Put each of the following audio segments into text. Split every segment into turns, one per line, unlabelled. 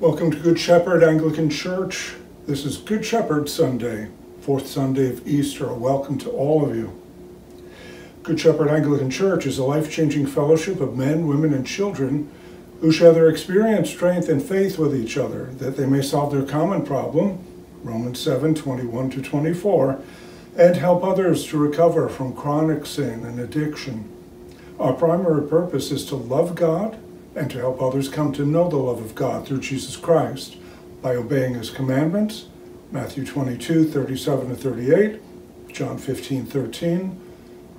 Welcome to Good Shepherd Anglican Church. This is Good Shepherd Sunday, fourth Sunday of Easter. Welcome to all of you. Good Shepherd Anglican Church is a life changing fellowship of men, women, and children who share their experience, strength, and faith with each other that they may solve their common problem, Romans 7 21 to 24, and help others to recover from chronic sin and addiction. Our primary purpose is to love God and to help others come to know the love of God through Jesus Christ by obeying his commandments, Matthew 22, 37 to 38, John 15, 13,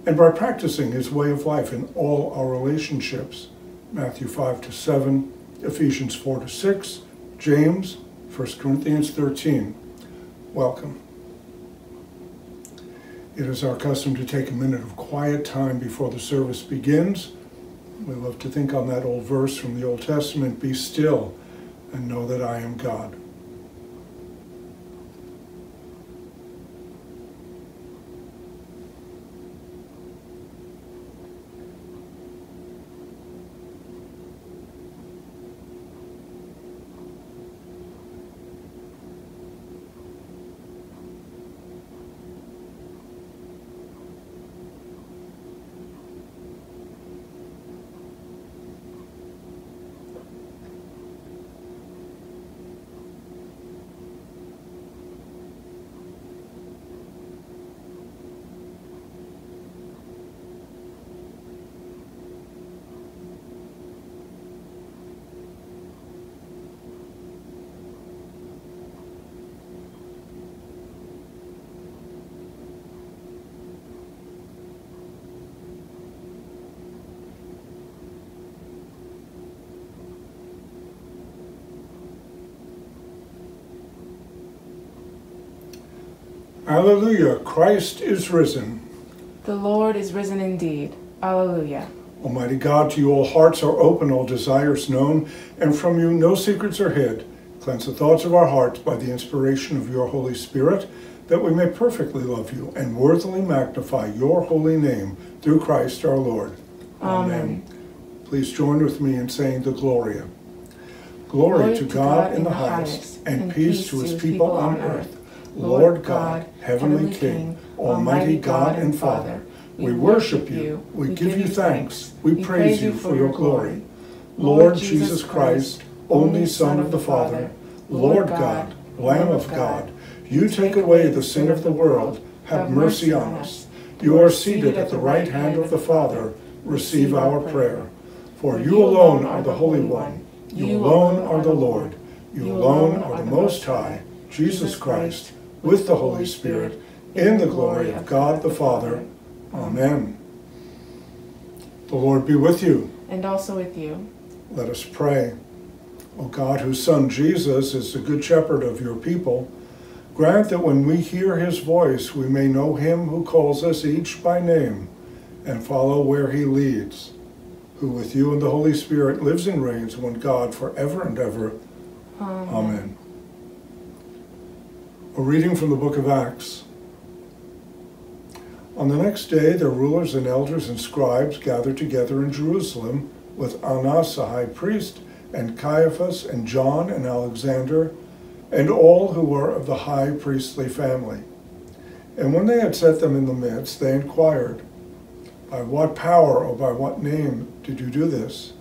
and by practicing his way of life in all our relationships, Matthew 5 to 7, Ephesians 4 to 6, James, 1 Corinthians 13. Welcome. It is our custom to take a minute of quiet time before the service begins. We love to think on that old verse from the Old Testament Be still and know that I am God. Alleluia, Christ is risen.
The Lord is risen indeed. Alleluia.
Almighty God, to you all hearts are open, all desires known, and from you no secrets are hid. Cleanse the thoughts of our hearts by the inspiration of your Holy Spirit, that we may perfectly love you and worthily magnify your holy name through Christ our Lord.
Amen.
Please join with me in saying the Gloria. Glory, to God, in the highest, and peace to his people on earth. Lord God, heavenly King, almighty God and Father, we worship you, we give you thanks, we praise you for your glory. Lord Jesus Christ, only Son of the Father, Lord God, Lamb of God, you take away the sin of the world, have mercy on us. You are seated at the right hand of the Father, receive our prayer. For you alone are the Holy One, you alone are the Lord, you alone are the Most High, Jesus Christ, with the Holy Spirit, in the glory of God the Father. Amen. The Lord be with you.
And also with you.
Let us pray. O God, whose Son Jesus is the Good Shepherd of your people, grant that when we hear his voice, we may know him who calls us each by name and follow where he leads, who with you and the Holy Spirit lives and reigns, one God, forever and ever.
Amen.
Amen. A reading from the book of Acts. On the next day, the rulers and elders and scribes gathered together in Jerusalem with Annas the high priest, and Caiaphas, and John, and Alexander, and all who were of the high priestly family. And when they had set them in the midst, they inquired, By what power or by what name did you do this?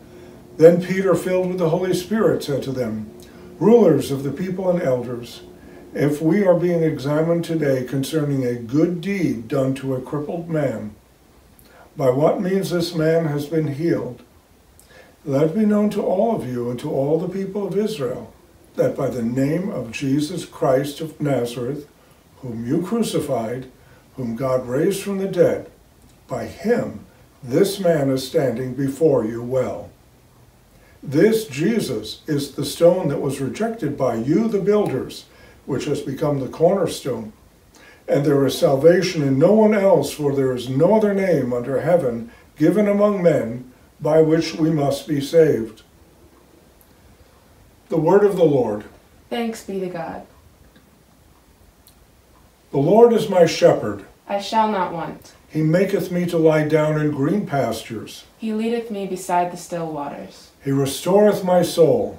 Then Peter, filled with the Holy Spirit, said to them, Rulers of the people and elders, if we are being examined today concerning a good deed done to a crippled man, by what means this man has been healed, let it be known to all of you and to all the people of Israel that by the name of Jesus Christ of Nazareth, whom you crucified, whom God raised from the dead, by him this man is standing before you well. This Jesus is the stone that was rejected by you, the builders which has become the cornerstone. And there is salvation in no one else, for there is no other name under heaven given among men by which we must be saved. The word of the Lord.
Thanks be to God.
The Lord is my shepherd.
I shall not want.
He maketh me to lie down in green pastures.
He leadeth me beside the still waters.
He restoreth my soul.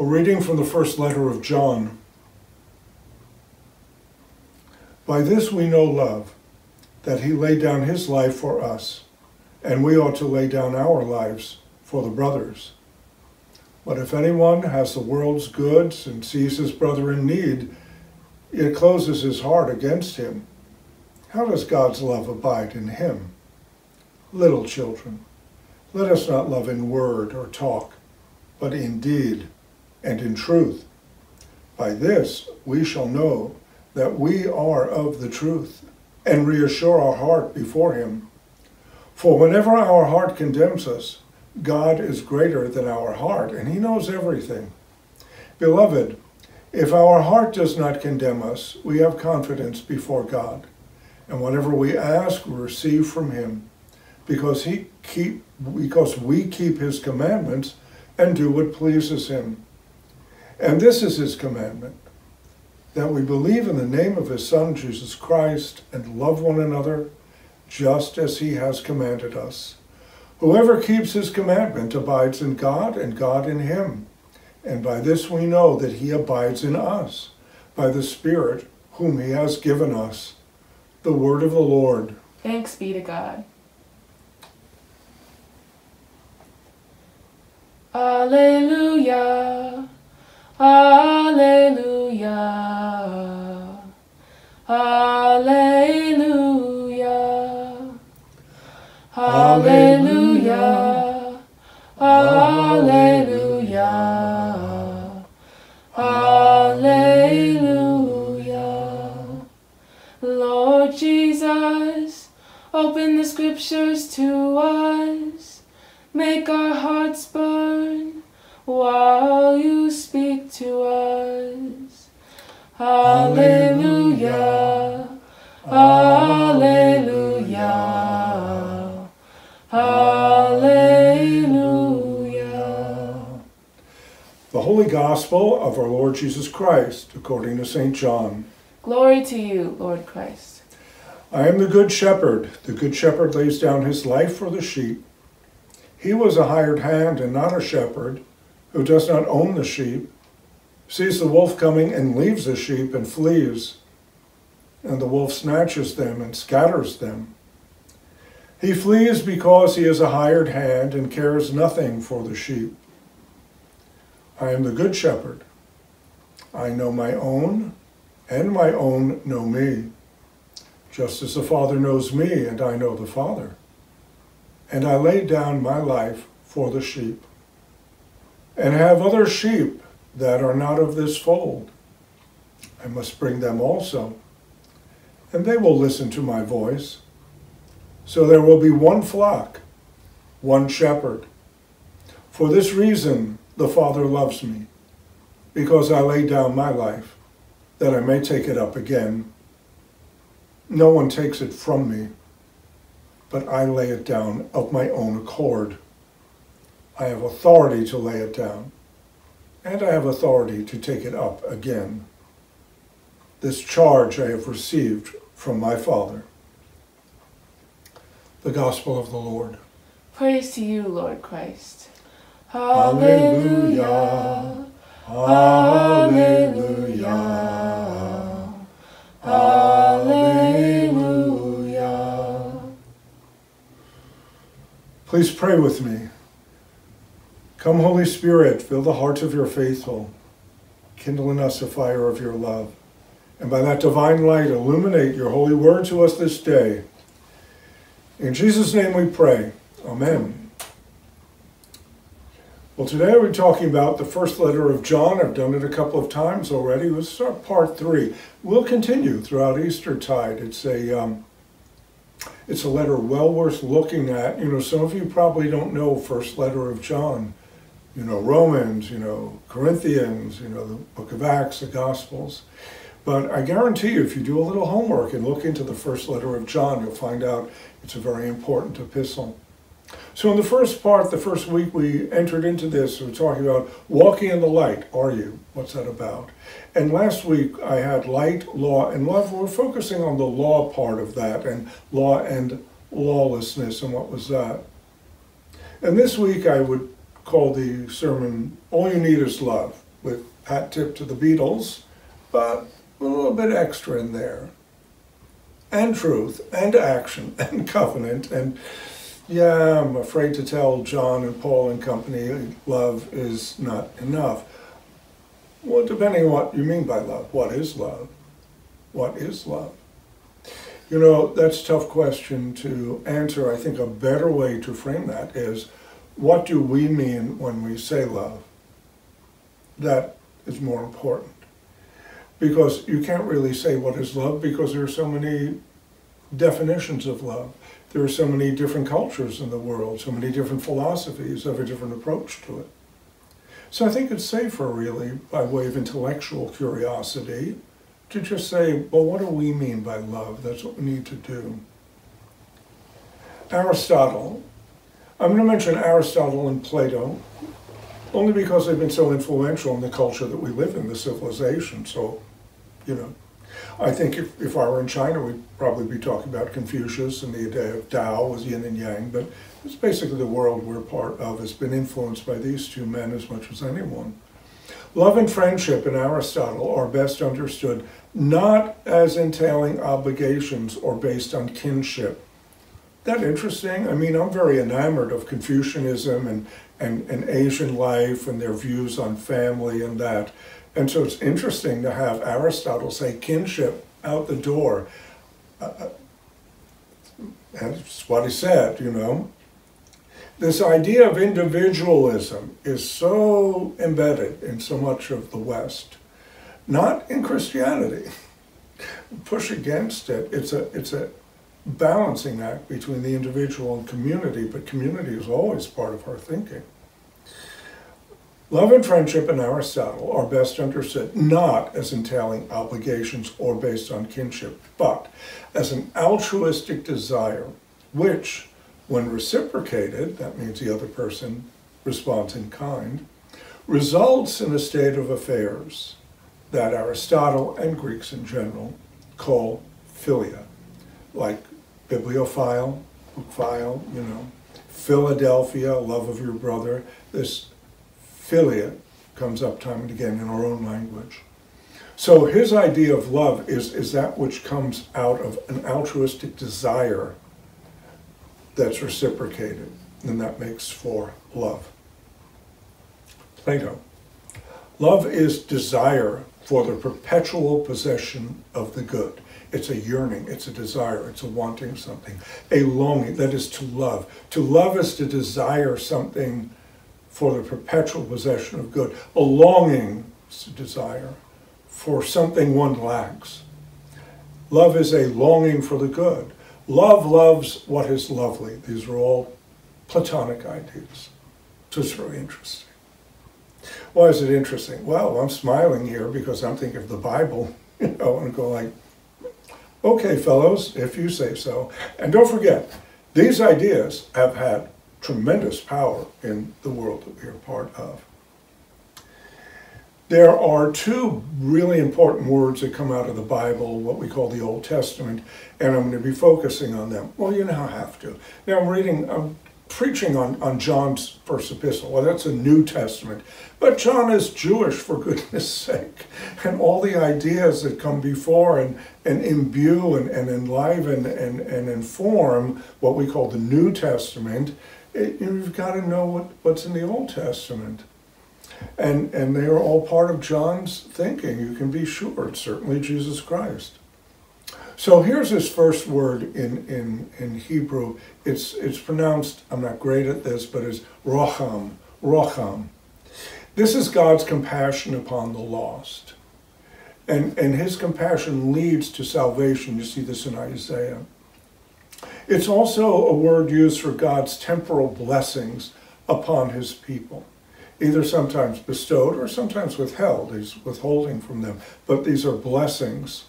A reading from the first letter of John. By this we know love, that he laid down his life for us, and we ought to lay down our lives for the brothers. But if anyone has the world's goods and sees his brother in need, it closes his heart against him. How does God's love abide in him? Little children, let us not love in word or talk, but in deed and in truth. By this we shall know that we are of the truth and reassure our heart before Him. For whenever our heart condemns us, God is greater than our heart, and He knows everything. Beloved, if our heart does not condemn us, we have confidence before God, and whatever we ask, we receive from Him, because He keep because we keep His commandments and do what pleases Him. And this is His commandment that we believe in the name of His Son, Jesus Christ, and love one another just as He has commanded us. Whoever keeps His commandment abides in God, and God in Him. And by this we know that He abides in us, by the Spirit whom He has given us. The word of the Lord.
Thanks be to God. Alleluia. Alleluia. Alleluia. Alleluia. Alleluia. Alleluia. Lord Jesus, open the scriptures to us. Make our hearts burn while you speak to us. Alleluia. Alleluia. Alleluia.
The Holy Gospel of our Lord Jesus Christ, according to St. John.
Glory to you, Lord Christ.
I am the Good Shepherd. The Good Shepherd lays down his life for the sheep. He was a hired hand and not a shepherd, who does not own the sheep, sees the wolf coming and leaves the sheep and flees, and the wolf snatches them and scatters them. He flees because he is a hired hand and cares nothing for the sheep. I am the Good Shepherd. I know my own, and my own know me, just as the Father knows me, and I know the Father and I lay down my life for the sheep, and have other sheep that are not of this fold. I must bring them also, and they will listen to my voice. So there will be one flock, one shepherd. For this reason the Father loves me, because I lay down my life, that I may take it up again. No one takes it from me but I lay it down of my own accord. I have authority to lay it down, and I have authority to take it up again. This charge I have received from my Father. The Gospel of the Lord.
Praise to you, Lord Christ.
Hallelujah. Hallelujah. Hallelujah. Please pray with me. Come, Holy Spirit, fill the hearts of your faithful, kindle in us a fire of your love, and by that divine light illuminate your holy word to us this day. In Jesus' name we pray. Amen. Well, today we're talking about the first letter of John. I've done it a couple of times already. This is part three. We'll continue throughout Eastertide. It's a um, it's a letter well worth looking at. You know, some of you probably don't know First Letter of John, you know, Romans, you know, Corinthians, you know, the book of Acts, the Gospels. But I guarantee you, if you do a little homework and look into the first letter of John, you'll find out it's a very important epistle. So in the first part, the first week we entered into this, we're talking about walking in the light. Are you? What's that about? And last week I had light, law, and love. We're focusing on the law part of that and law and lawlessness and what was that. And this week I would call the sermon All You Need Is Love with hat tip to the Beatles, but a little bit extra in there. And truth and action and covenant and yeah, I'm afraid to tell John and Paul and company love is not enough. Well, depending on what you mean by love. What is love? What is love? You know, that's a tough question to answer. I think a better way to frame that is what do we mean when we say love? That is more important. Because you can't really say what is love because there are so many definitions of love there are so many different cultures in the world, so many different philosophies a different approach to it. So I think it's safer, really, by way of intellectual curiosity, to just say, well, what do we mean by love? That's what we need to do. Aristotle. I'm going to mention Aristotle and Plato only because they've been so influential in the culture that we live in, the civilization. So, you know, I think if, if I were in China, we'd probably be talking about Confucius and the idea of Tao as yin and yang, but it's basically the world we're part of has been influenced by these two men as much as anyone. Love and friendship in Aristotle are best understood not as entailing obligations or based on kinship. That interesting? I mean, I'm very enamored of Confucianism and, and, and Asian life and their views on family and that. And so it's interesting to have Aristotle say kinship out the door. Uh, uh, that's what he said, you know. This idea of individualism is so embedded in so much of the West, not in Christianity. Push against it. It's a it's a balancing act between the individual and community, but community is always part of our thinking. Love and friendship in Aristotle are best understood not as entailing obligations or based on kinship, but as an altruistic desire, which, when reciprocated, that means the other person responds in kind, results in a state of affairs that Aristotle and Greeks in general call philia, like bibliophile, bookphile, you know, Philadelphia, love of your brother, this philia comes up time and again in our own language. So his idea of love is, is that which comes out of an altruistic desire that's reciprocated, and that makes for love. Plato. Love is desire for the perpetual possession of the good. It's a yearning, it's a desire, it's a wanting something, a longing, that is to love. To love is to desire something for the perpetual possession of good, a longing desire for something one lacks. Love is a longing for the good. Love loves what is lovely. These are all Platonic ideas. So it's very interesting. Why is it interesting? Well, I'm smiling here because I'm thinking of the Bible, you know, and go like, okay, fellows, if you say so. And don't forget, these ideas have had tremendous power in the world that we are part of. There are two really important words that come out of the Bible, what we call the Old Testament, and I'm going to be focusing on them. Well, you now have to. Now I'm reading, I'm preaching on, on John's first epistle. Well, that's a New Testament. But John is Jewish, for goodness sake. And all the ideas that come before and, and imbue and, and enliven and, and inform what we call the New Testament it, you've got to know what, what's in the Old Testament. And, and they are all part of John's thinking, you can be sure. It's certainly Jesus Christ. So here's his first word in, in, in Hebrew. It's, it's pronounced, I'm not great at this, but it's rocham, rocham. This is God's compassion upon the lost. And, and his compassion leads to salvation. You see this in Isaiah. It's also a word used for God's temporal blessings upon his people. either sometimes bestowed or sometimes withheld. He's withholding from them. But these are blessings.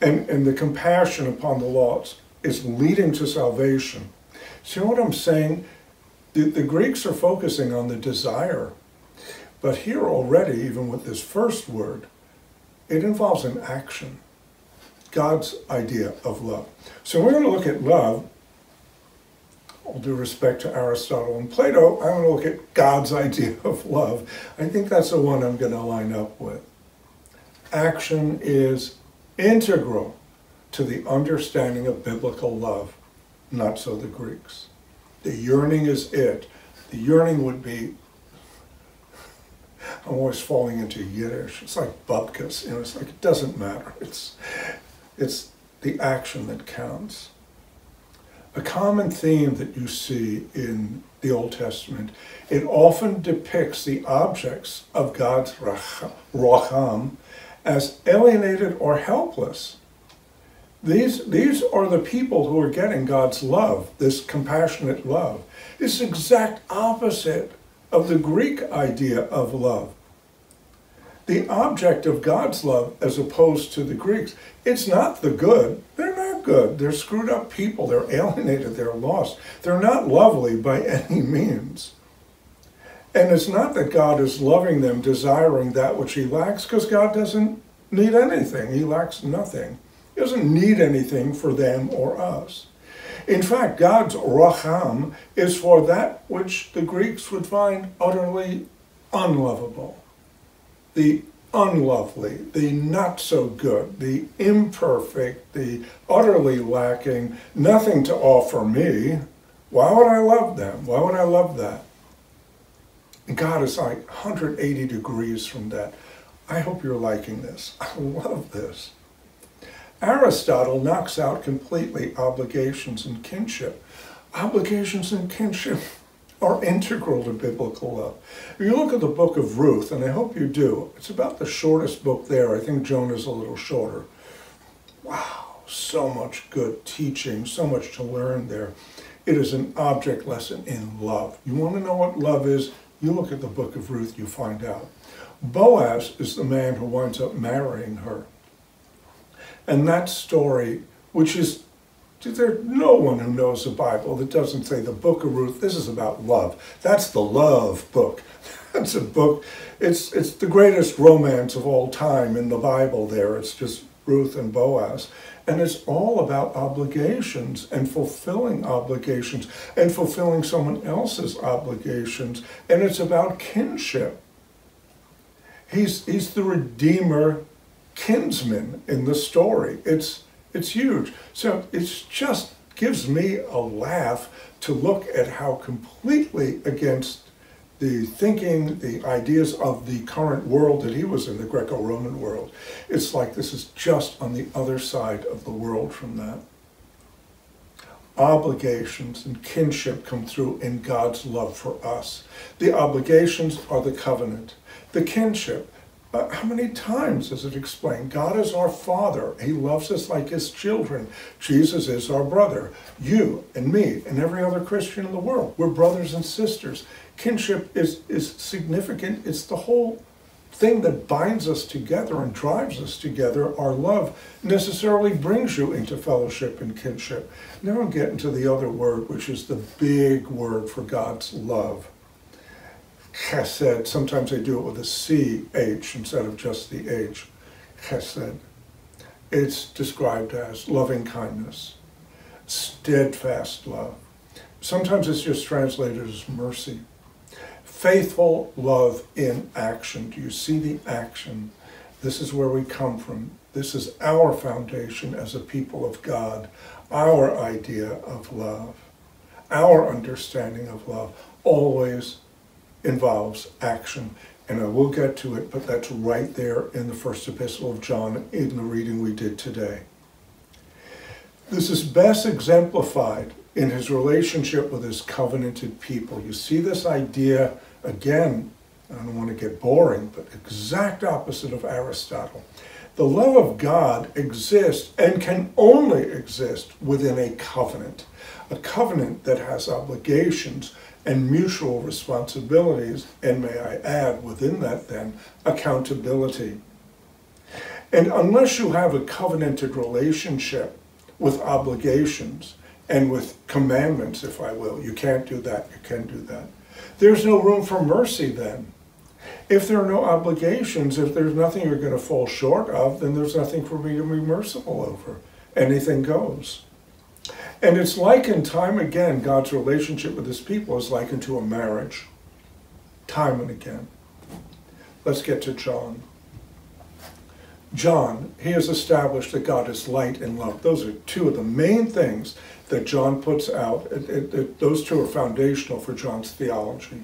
And, and the compassion upon the lost is leading to salvation. See what I'm saying? The, the Greeks are focusing on the desire. But here already, even with this first word, it involves an action. God's idea of love. So we're going to look at love all due respect to Aristotle and Plato, I'm going to look at God's idea of love. I think that's the one I'm going to line up with. Action is integral to the understanding of biblical love, not so the Greeks. The yearning is it. The yearning would be, I'm always falling into Yiddish. It's like bubkas, you know, it's like it doesn't matter. It's, it's the action that counts. A common theme that you see in the Old Testament, it often depicts the objects of God's racham as alienated or helpless. These, these are the people who are getting God's love, this compassionate love. It's exact opposite of the Greek idea of love. The object of God's love, as opposed to the Greeks, it's not the good. They're not good. They're screwed up people. They're alienated. They're lost. They're not lovely by any means. And it's not that God is loving them, desiring that which He lacks, because God doesn't need anything. He lacks nothing. He doesn't need anything for them or us. In fact, God's racham is for that which the Greeks would find utterly unlovable. The unlovely, the not so good, the imperfect, the utterly lacking, nothing to offer me. Why would I love them? Why would I love that? God is like 180 degrees from that. I hope you're liking this. I love this. Aristotle knocks out completely obligations and kinship. Obligations and kinship are integral to biblical love. If you look at the book of Ruth, and I hope you do, it's about the shortest book there. I think Jonah's a little shorter. Wow, so much good teaching, so much to learn there. It is an object lesson in love. You want to know what love is? You look at the book of Ruth, you find out. Boaz is the man who winds up marrying her. And that story, which is there's no one who knows the Bible that doesn't say the book of Ruth, this is about love. That's the love book. That's a book, it's, it's the greatest romance of all time in the Bible there. It's just Ruth and Boaz. And it's all about obligations and fulfilling obligations and fulfilling someone else's obligations. And it's about kinship. He's, he's the redeemer kinsman in the story. It's, it's huge. So it just gives me a laugh to look at how completely against the thinking, the ideas of the current world that he was in, the Greco Roman world. It's like this is just on the other side of the world from that. Obligations and kinship come through in God's love for us. The obligations are the covenant. The kinship, uh, how many times is it explained? God is our Father. He loves us like His children. Jesus is our brother. You and me and every other Christian in the world, we're brothers and sisters. Kinship is, is significant. It's the whole thing that binds us together and drives us together. Our love necessarily brings you into fellowship and kinship. Now I'm getting to the other word, which is the big word for God's love chesed. Sometimes they do it with a C-H instead of just the H. Chesed. It's described as loving kindness, steadfast love. Sometimes it's just translated as mercy. Faithful love in action. Do you see the action? This is where we come from. This is our foundation as a people of God, our idea of love, our understanding of love, always involves action. And I will get to it, but that's right there in the first epistle of John in the reading we did today. This is best exemplified in his relationship with his covenanted people. You see this idea again, I don't want to get boring, but exact opposite of Aristotle. The love of God exists and can only exist within a covenant, a covenant that has obligations and mutual responsibilities, and may I add within that then, accountability. And unless you have a covenanted relationship with obligations and with commandments, if I will, you can't do that, you can do that. There's no room for mercy then. If there are no obligations, if there's nothing you're going to fall short of, then there's nothing for me to be merciful over. Anything goes. And it's likened time again, God's relationship with his people is likened to a marriage. Time and again. Let's get to John. John, he has established that God is light and love. Those are two of the main things that John puts out. It, it, it, those two are foundational for John's theology.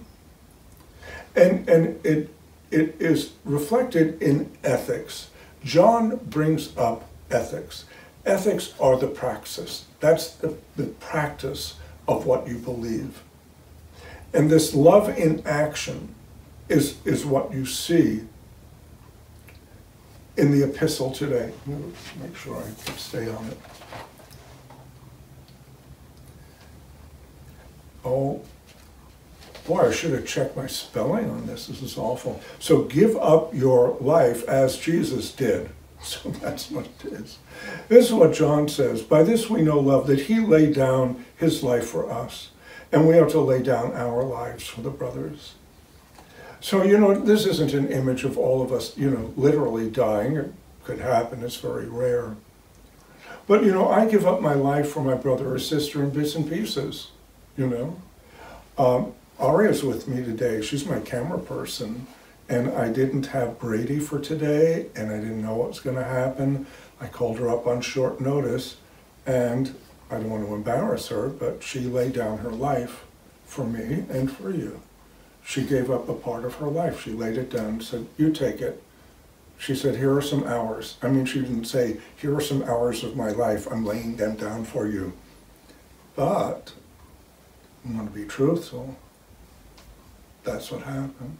And, and it, it is reflected in ethics. John brings up ethics. Ethics are the praxis. That's the, the practice of what you believe. And this love in action is, is what you see in the epistle today. Make sure I stay on it. Oh, boy, I should have checked my spelling on this. This is awful. So give up your life as Jesus did. So that's what it is. This is what John says. By this we know love, that he laid down his life for us. And we are to lay down our lives for the brothers. So, you know, this isn't an image of all of us, you know, literally dying. It could happen, it's very rare. But, you know, I give up my life for my brother or sister in bits and pieces, you know. Um, Aria's with me today. She's my camera person. And I didn't have Brady for today, and I didn't know what was going to happen. I called her up on short notice, and I don't want to embarrass her, but she laid down her life for me and for you. She gave up a part of her life. She laid it down and said, You take it. She said, Here are some hours. I mean, she didn't say, Here are some hours of my life. I'm laying them down for you. But, want to be truthful, that's what happened.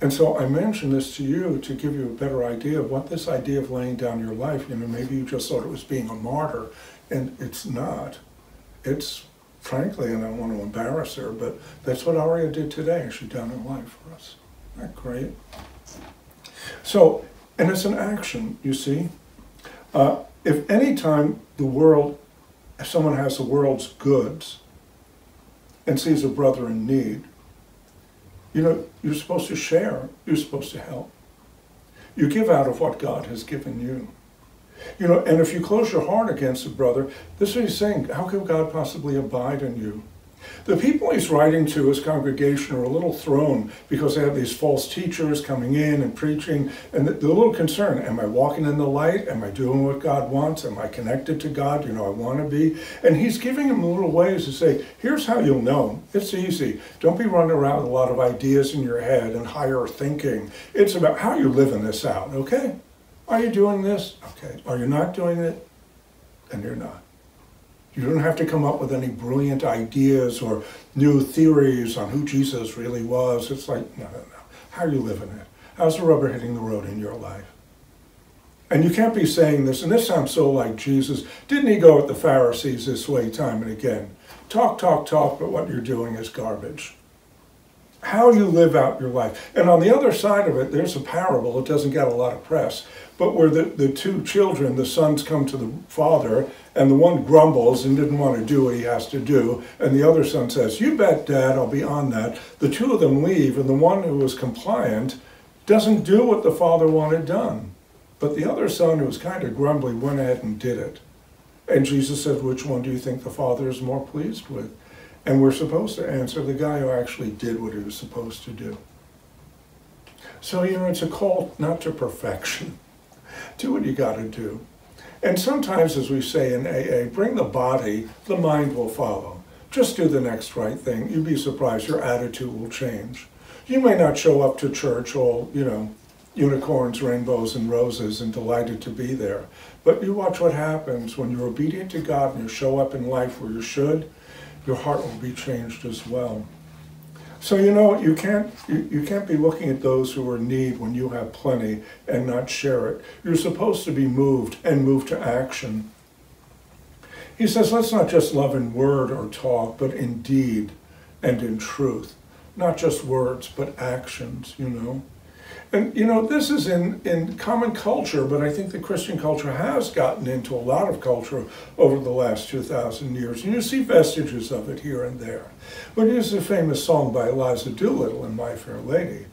And so I mention this to you to give you a better idea of what this idea of laying down your life, you know, maybe you just thought it was being a martyr, and it's not. It's, frankly, and I don't want to embarrass her, but that's what Aria did today. She done her life for us. Isn't that great? So, and it's an action, you see. Uh, if any time the world, if someone has the world's goods and sees a brother in need, you know, you're supposed to share. You're supposed to help. You give out of what God has given you. You know, and if you close your heart against a brother, this is what he's saying. How can God possibly abide in you? The people he's writing to, his congregation, are a little thrown because they have these false teachers coming in and preaching, and they're a little concerned. Am I walking in the light? Am I doing what God wants? Am I connected to God? You know, I want to be. And he's giving them little ways to say, here's how you'll know. It's easy. Don't be running around with a lot of ideas in your head and higher thinking. It's about how you're living this out, okay? Are you doing this? Okay. Are you not doing it? Then you're not. You don't have to come up with any brilliant ideas or new theories on who Jesus really was. It's like, no, no, no. How are you living it? How's the rubber hitting the road in your life? And you can't be saying this, and this sounds so like Jesus. Didn't he go at the Pharisees this way time and again? Talk, talk, talk, but what you're doing is garbage. How you live out your life. And on the other side of it, there's a parable. It doesn't get a lot of press, but where the, the two children, the sons come to the father, and the one grumbles and didn't want to do what he has to do, and the other son says, You bet, Dad, I'll be on that. The two of them leave, and the one who was compliant doesn't do what the father wanted done. But the other son, who was kind of grumbly, went ahead and did it. And Jesus said, Which one do you think the father is more pleased with? And we're supposed to answer the guy who actually did what he was supposed to do. So, you know, it's a call not to perfection do what you got to do. And sometimes, as we say in AA, bring the body, the mind will follow. Just do the next right thing. You'd be surprised, your attitude will change. You may not show up to church all, you know, unicorns, rainbows, and roses and delighted to be there. But you watch what happens when you're obedient to God and you show up in life where you should, your heart will be changed as well. So you know you can't you, you can't be looking at those who are in need when you have plenty and not share it. You're supposed to be moved and move to action. He says, let's not just love in word or talk, but in deed. and in truth. Not just words, but actions, you know. And you know, this is in, in common culture, but I think the Christian culture has gotten into a lot of culture over the last 2,000 years. And you see vestiges of it here and there. But here's a famous song by Eliza Doolittle in My Fair Lady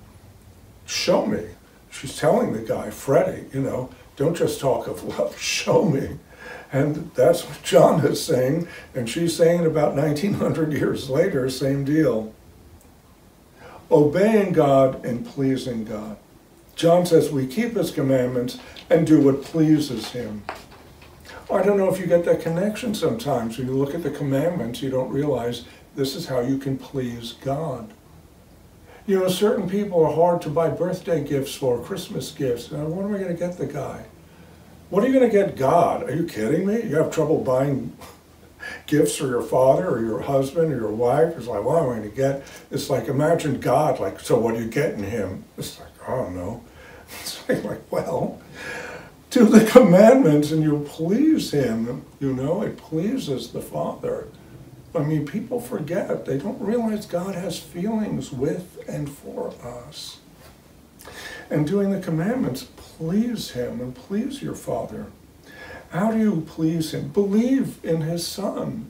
Show me. She's telling the guy, Freddie, you know, don't just talk of love, show me. And that's what John is saying, and she's saying it about 1900 years later, same deal. Obeying God and pleasing God. John says we keep his commandments and do what pleases him. I don't know if you get that connection sometimes. When you look at the commandments, you don't realize this is how you can please God. You know, certain people are hard to buy birthday gifts for, Christmas gifts. Now, what am I going to get the guy? What are you going to get God? Are you kidding me? You have trouble buying gifts for your father or your husband or your wife. It's like, what am I going to get? It's like, imagine God, like, so what are you getting him? It's like, I don't know. It's like, well, do the commandments and you please him, you know, it pleases the Father. I mean, people forget, they don't realize God has feelings with and for us. And doing the commandments please him and please your Father. How do you please him? Believe in his Son.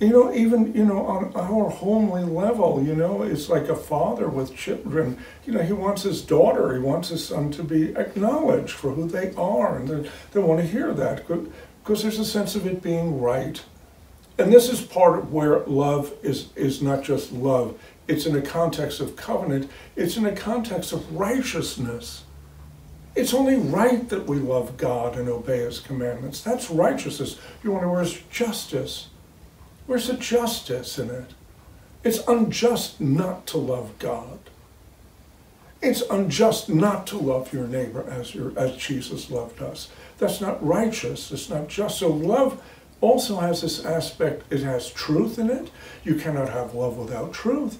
You know, even, you know, on our homely level, you know, it's like a father with children. You know, he wants his daughter, he wants his son to be acknowledged for who they are. And they, they want to hear that because there's a sense of it being right. And this is part of where love is, is not just love, it's in a context of covenant, it's in a context of righteousness. It's only right that we love God and obey His commandments. That's righteousness. You wonder where's justice? Where's the justice in it? It's unjust not to love God. It's unjust not to love your neighbor as, your, as Jesus loved us. That's not righteous. It's not just. So love also has this aspect, it has truth in it. You cannot have love without truth.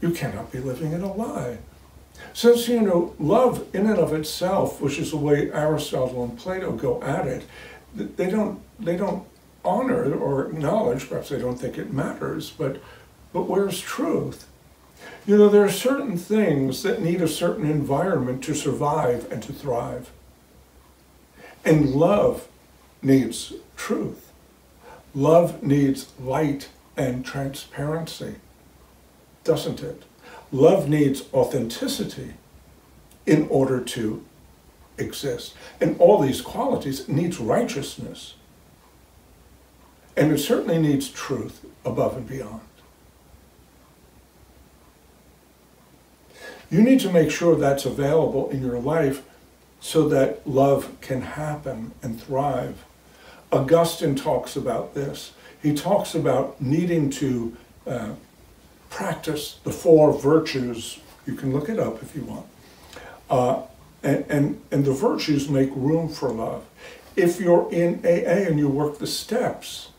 You cannot be living in a lie. Since, you know, love in and of itself, which is the way Aristotle and Plato go at it, they don't, they don't honor or acknowledge, perhaps they don't think it matters, but, but where's truth? You know, there are certain things that need a certain environment to survive and to thrive. And love needs truth. Love needs light and transparency, doesn't it? Love needs authenticity in order to exist. And all these qualities needs righteousness. And it certainly needs truth above and beyond. You need to make sure that's available in your life so that love can happen and thrive. Augustine talks about this. He talks about needing to uh, practice the four virtues. You can look it up if you want. Uh, and, and, and the virtues make room for love. If you're in AA and you work the steps,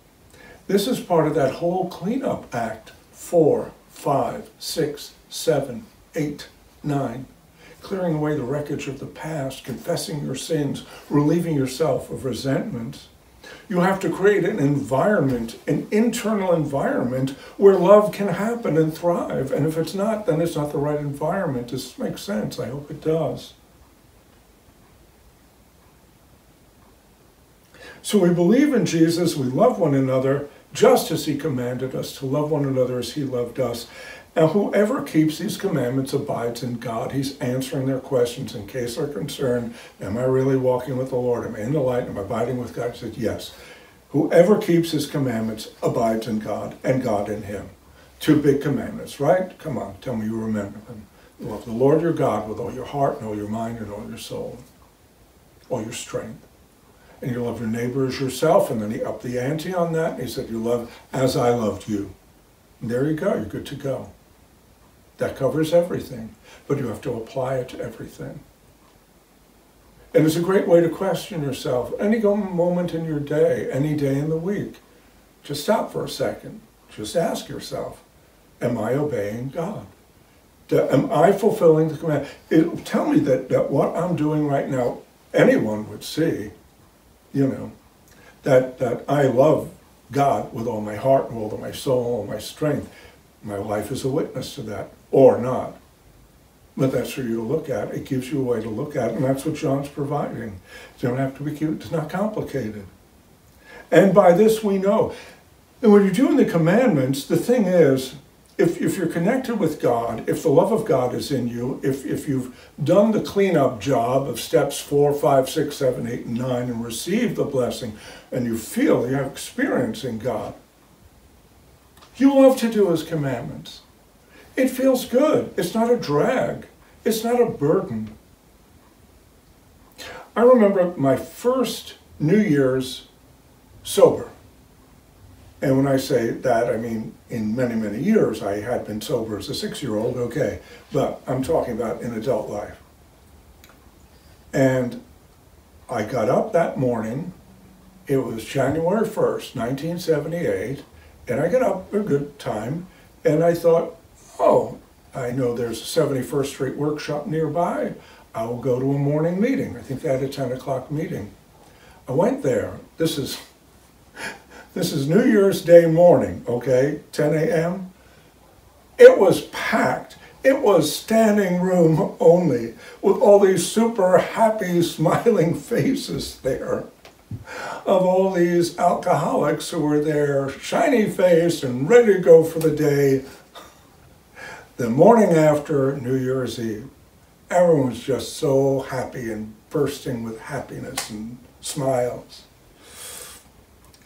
this is part of that whole cleanup act. Four, five, six, seven, eight, nine. Clearing away the wreckage of the past, confessing your sins, relieving yourself of resentment. You have to create an environment, an internal environment where love can happen and thrive. And if it's not, then it's not the right environment. Does this make sense? I hope it does. So we believe in Jesus, we love one another, just as he commanded us to love one another as he loved us. Now, whoever keeps these commandments abides in God. He's answering their questions in case they're concerned. Am I really walking with the Lord? Am I in the light? Am I abiding with God? He said, Yes. Whoever keeps his commandments abides in God and God in him. Two big commandments, right? Come on, tell me you remember them. Love the Lord your God with all your heart and all your mind and all your soul, all your strength and you love your neighbor as yourself. And then he upped the ante on that. And he said, You love as I loved you. And there you go, you're good to go. That covers everything, but you have to apply it to everything. And it's a great way to question yourself. Any moment in your day, any day in the week, just stop for a second. Just ask yourself, am I obeying God? Am I fulfilling the command? It'll tell me that, that what I'm doing right now, anyone would see you know, that, that I love God with all my heart, with all my soul, all my strength. My life is a witness to that, or not. But that's for you to look at. It gives you a way to look at, it, and that's what John's providing. You don't have to be cute. It's not complicated. And by this we know. And when you're doing the commandments, the thing is, if, if you're connected with God, if the love of God is in you, if, if you've done the cleanup job of steps four, five, six, seven, eight, and nine, and received the blessing, and you feel you're experiencing God, you love to do His commandments. It feels good. It's not a drag. It's not a burden. I remember my first New Year's sober. And when I say that, I mean in many, many years I had been sober as a six year old, okay, but I'm talking about in adult life. And I got up that morning, it was January 1st, 1978, and I got up a good time, and I thought, oh, I know there's a 71st Street workshop nearby. I will go to a morning meeting. I think they had a 10 o'clock meeting. I went there. This is this is New Year's Day morning, okay, 10 a.m. It was packed. It was standing room only with all these super happy, smiling faces there of all these alcoholics who were there, shiny faced and ready to go for the day. The morning after New Year's Eve, everyone was just so happy and bursting with happiness and smiles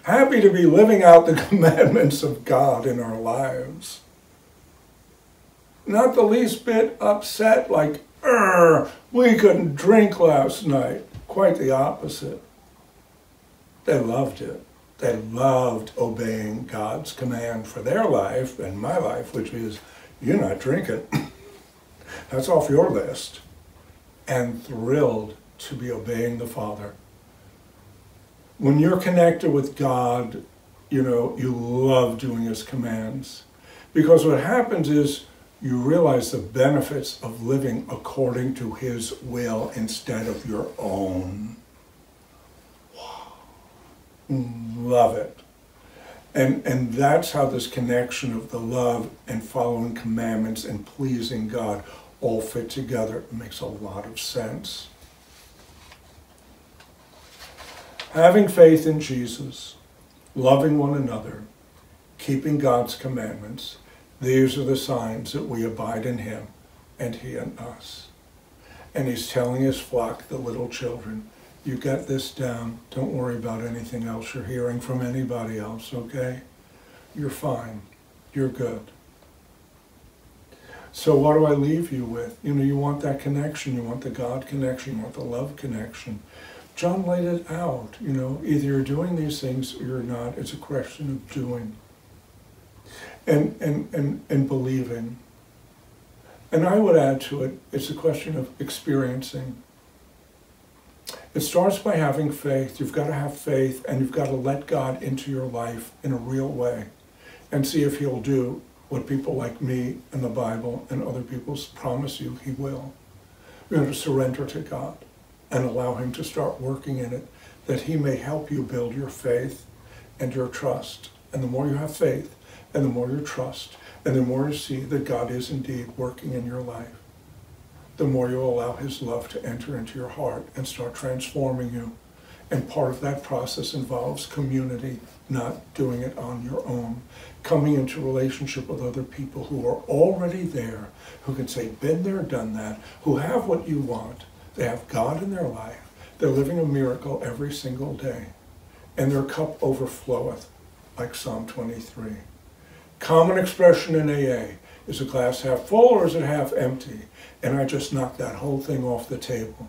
happy to be living out the commandments of God in our lives. Not the least bit upset, like, we couldn't drink last night. Quite the opposite. They loved it. They loved obeying God's command for their life and my life, which is, you're not drinking. That's off your list. And thrilled to be obeying the Father when you're connected with God, you know, you love doing His commands. Because what happens is you realize the benefits of living according to His will instead of your own. Wow. Love it. And, and that's how this connection of the love and following commandments and pleasing God all fit together. It makes a lot of sense. Having faith in Jesus, loving one another, keeping God's commandments, these are the signs that we abide in him and he in us. And he's telling his flock, the little children, you get this down. Don't worry about anything else you're hearing from anybody else, okay? You're fine. You're good. So what do I leave you with? You know, you want that connection. You want the God connection. You want the love connection. John laid it out. You know, either you're doing these things or you're not. It's a question of doing and, and, and, and believing. And I would add to it, it's a question of experiencing. It starts by having faith. You've got to have faith and you've got to let God into your life in a real way and see if He'll do what people like me and the Bible and other people promise you He will. You have to surrender to God and allow Him to start working in it, that He may help you build your faith and your trust. And the more you have faith, and the more you trust, and the more you see that God is indeed working in your life, the more you allow His love to enter into your heart and start transforming you. And part of that process involves community, not doing it on your own. Coming into relationship with other people who are already there, who can say, been there, done that, who have what you want, they have God in their life. They're living a miracle every single day. And their cup overfloweth, like Psalm 23. Common expression in AA is a glass half full or is it half empty? And I just knocked that whole thing off the table.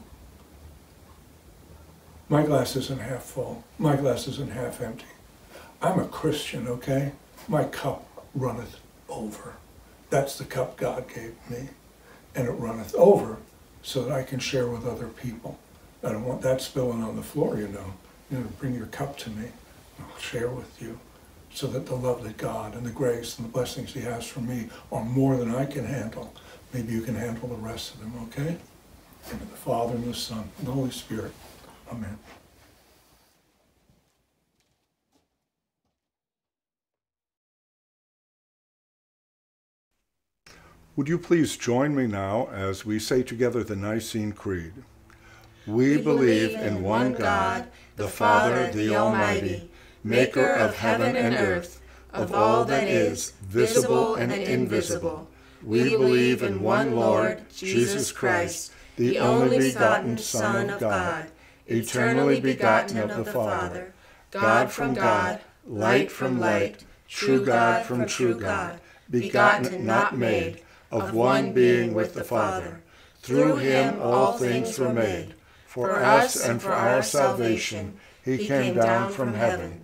My glass isn't half full. My glass isn't half empty. I'm a Christian, okay? My cup runneth over. That's the cup God gave me. And it runneth over so that I can share with other people. I don't want that spilling on the floor, you know. You know, bring your cup to me. I'll share with you so that the love that God and the grace and the blessings he has for me are more than I can handle. Maybe you can handle the rest of them, okay? And the Father and the Son and the Holy Spirit. Amen. Would you please join me now as we say together the Nicene Creed? We, we believe in one God, the Father, the Almighty, maker of heaven and earth, of all that is, visible and invisible. We believe in one Lord, Jesus Christ, the only begotten Son of God, eternally begotten of the Father, God from God, light from light, true God from true God, begotten, not made, of one being with the Father. Through him all things were made. For us and for our salvation, he came down from heaven,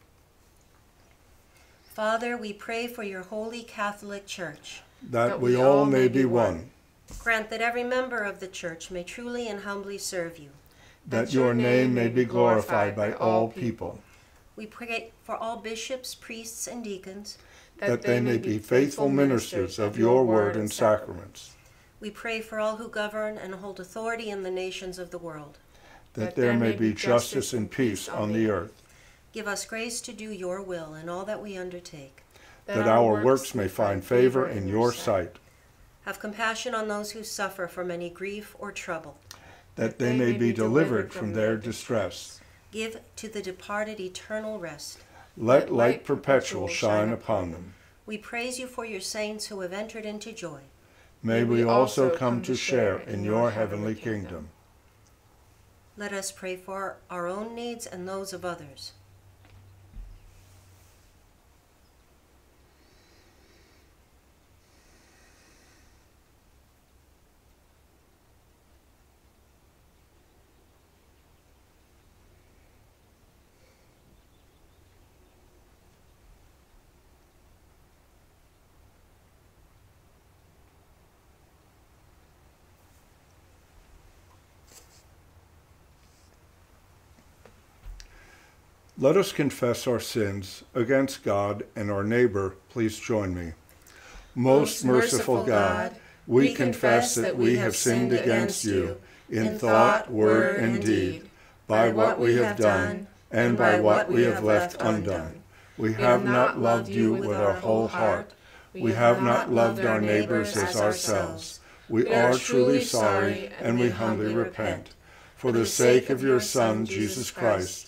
Father, we pray for your holy Catholic Church.
That we all may be one.
Grant that every member of the Church may truly and humbly serve you.
That your name may be glorified by all people.
We pray for all bishops, priests, and deacons
that they may be faithful ministers of your word and sacraments.
We pray for all who govern and hold authority in the nations of the world.
That there may be justice and peace on the earth.
Give us grace to do your will in all that we undertake.
That our works may find favor in your sight.
Have compassion on those who suffer from any grief or trouble.
That they may be delivered from their distress.
Give to the departed eternal rest
let light perpetual shine upon them.
We praise you for your saints who have entered into joy.
May we also come to share in your heavenly kingdom.
Let us pray for our own needs and those of others.
Let us confess our sins against God and our neighbor. Please join me. Most merciful God, we confess that we have sinned against you in thought, word, and deed, by what we have done and by what we have left undone. We have not loved you with our whole heart. We have not loved our neighbors as ourselves. We are truly sorry and we humbly repent. For the sake of your Son, Jesus Christ,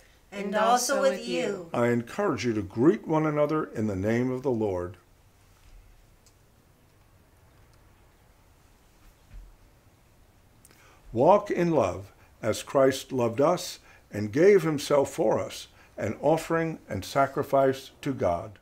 and also with you.
I encourage you to greet one another in the name of the Lord. Walk in love as Christ loved us and gave himself for us, an offering and sacrifice to God.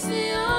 See you.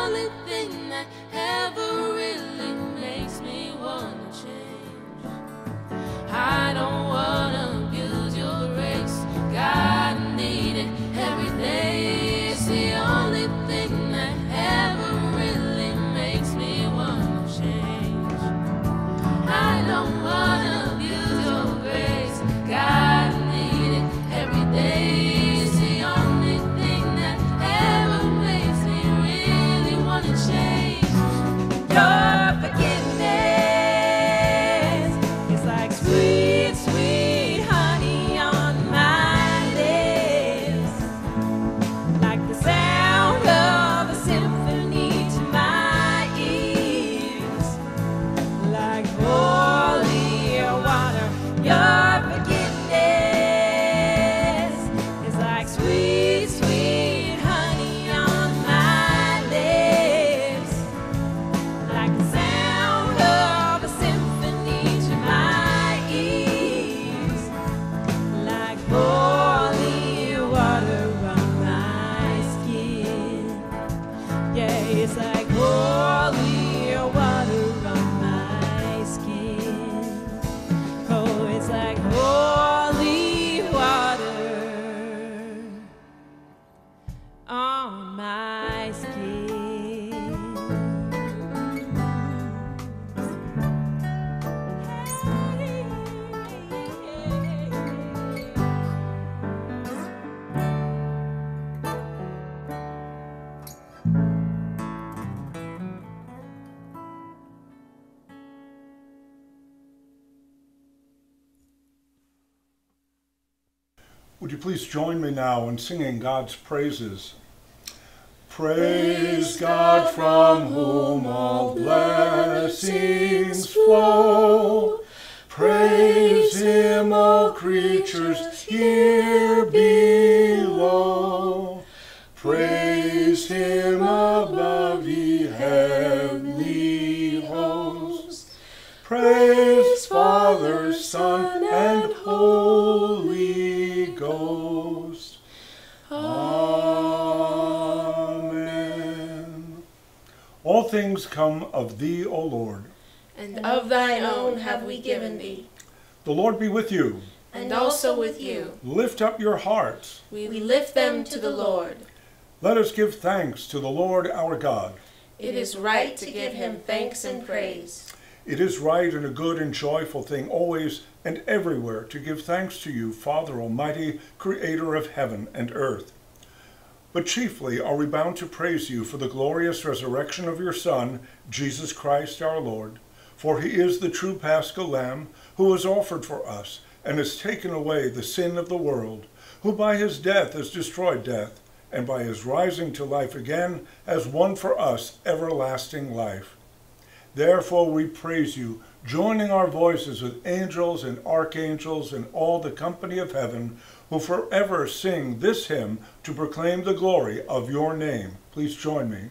join me now in singing God's praises. Praise God from whom all blessings flow. Praise Him, all creatures here below. things come of thee, O Lord.
And of thine own have we given thee.
The Lord be with you.
And also with you.
Lift up your hearts.
We lift them to the Lord.
Let us give thanks to the Lord our God.
It is right to give him thanks and praise.
It is right and a good and joyful thing always and everywhere to give thanks to you, Father Almighty, Creator of heaven and earth but chiefly are we bound to praise you for the glorious resurrection of your Son, Jesus Christ our Lord. For he is the true paschal lamb who was offered for us and has taken away the sin of the world, who by his death has destroyed death, and by his rising to life again has won for us everlasting life. Therefore we praise you, joining our voices with angels and archangels and all the company of heaven, who forever sing this hymn to proclaim the glory of your name. Please join me.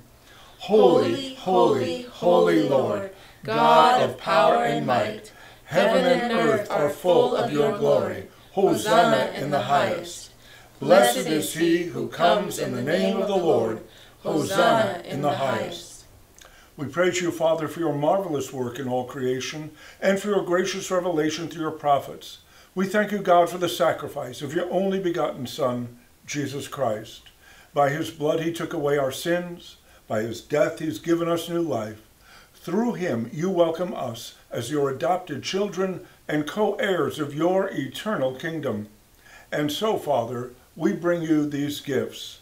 Holy, holy, holy Lord, God of power and might, heaven and earth are full of your glory. Hosanna in the highest. Blessed is he who comes in the name of the Lord. Hosanna in the highest.
We praise you, Father, for your marvelous work in all creation and for your gracious revelation through your prophets. We thank you, God, for the sacrifice of your only begotten Son, Jesus Christ. By his blood he took away our sins. By his death he has given us new life. Through him you welcome us as your adopted children and co-heirs of your eternal kingdom. And so, Father, we bring you these gifts.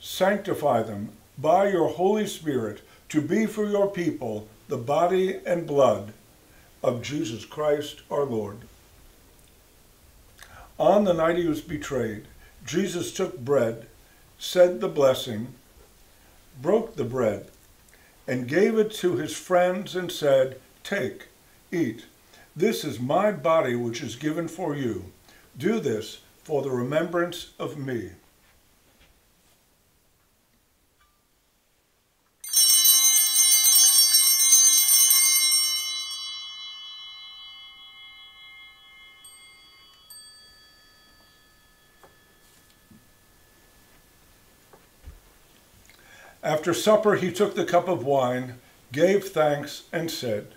Sanctify them by your Holy Spirit to be for your people the body and blood of Jesus Christ our Lord. On the night he was betrayed, Jesus took bread, said the blessing, broke the bread, and gave it to his friends and said, Take, eat. This is my body which is given for you. Do this for the remembrance of me. After supper, he took the cup of wine, gave thanks, and said,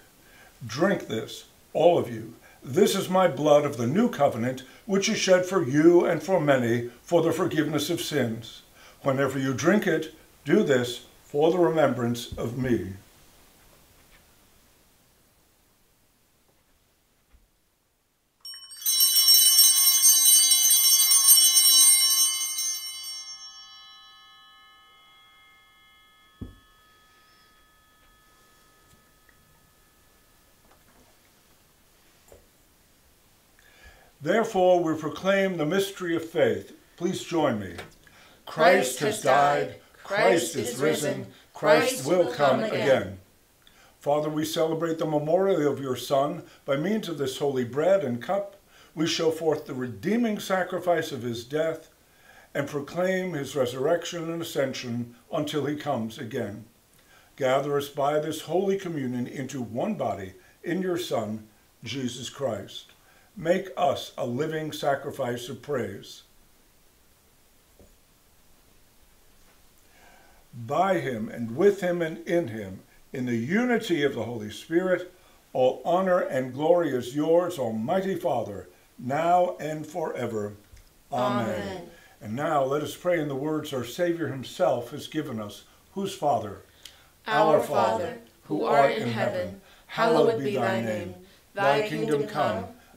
Drink this, all of you. This is my blood of the new covenant, which is shed for you and for many for the forgiveness of sins. Whenever you drink it, do this for the remembrance of me. Therefore, we proclaim the mystery of faith. Please join me. Christ has died, Christ is risen, Christ will come again. Father, we celebrate the memorial of your Son by means of this holy bread and cup. We show forth the redeeming sacrifice of his death and proclaim his resurrection and ascension until he comes again. Gather us by this holy communion into one body in your Son, Jesus Christ. Make us a living sacrifice of praise. By him and with him and in him, in the unity of the Holy Spirit, all honor and glory is yours, Almighty Father, now and forever. Amen.
Amen.
And now let us pray in the words our Savior himself has given us, whose Father?
Our Father, who art in heaven, hallowed be thy name. Thy kingdom come,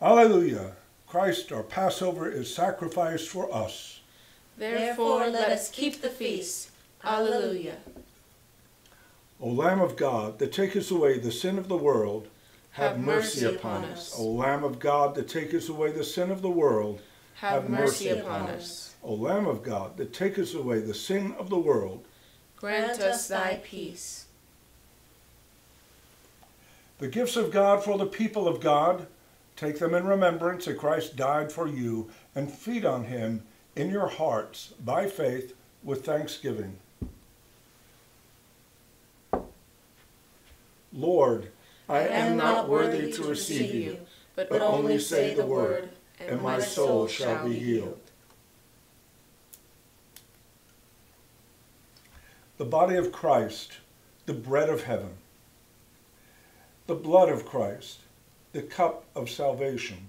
Alleluia! Christ, our Passover, is sacrificed for us.
Therefore let us keep the feast. Alleluia.
O Lamb of God, that takest away the sin of the world,
Have mercy upon us.
O Lamb of God, that takest away the sin of the world,
Have mercy upon us.
O Lamb of God, that takest away the sin of the world,
Grant us thy peace.
the gifts of God for the people of God, take them in remembrance that Christ died for you, and feed on him in your hearts by faith with thanksgiving. Lord, I am not worthy to receive you,
but only say the word, and my soul shall be healed.
the body of Christ, the bread of heaven, the blood of Christ, the cup of salvation.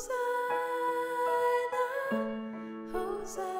Hosanna, Hosanna.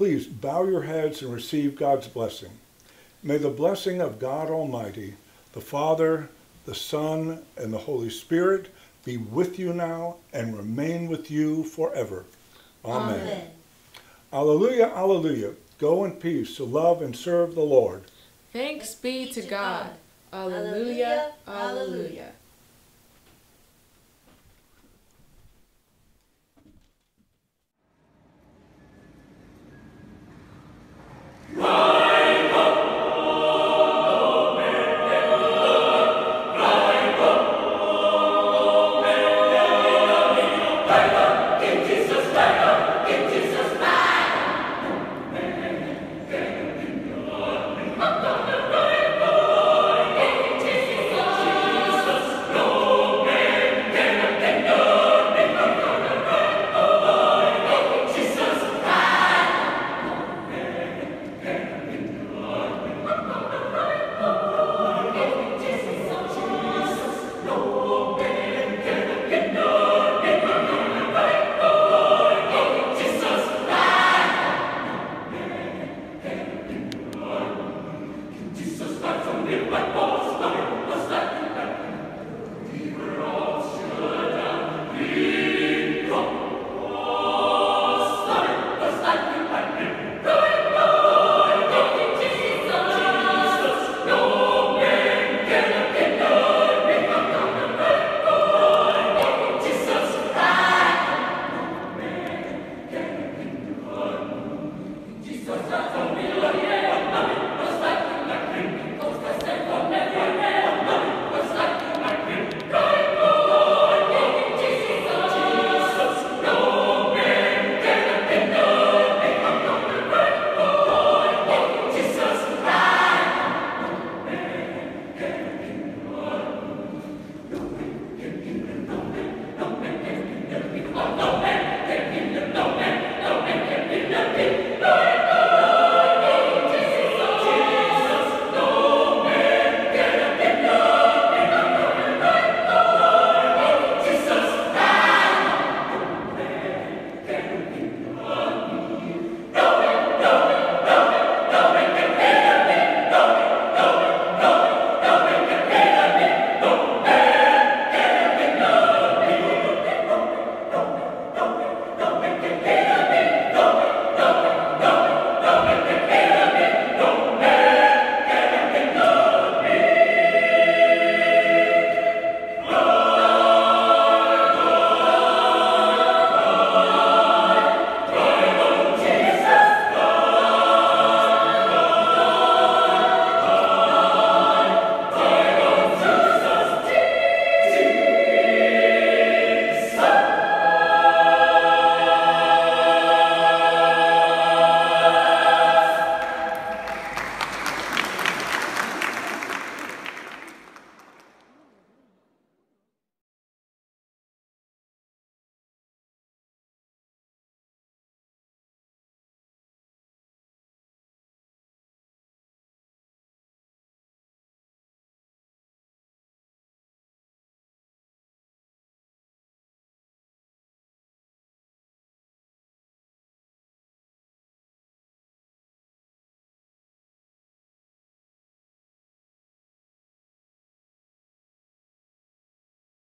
Please bow your heads and receive God's blessing. May the blessing of God Almighty, the Father, the Son, and the Holy Spirit be with you now and remain with you forever. Amen.
Amen.
Alleluia, alleluia. Go in peace to love and serve the Lord.
Thanks be to God. Alleluia, alleluia. Glory!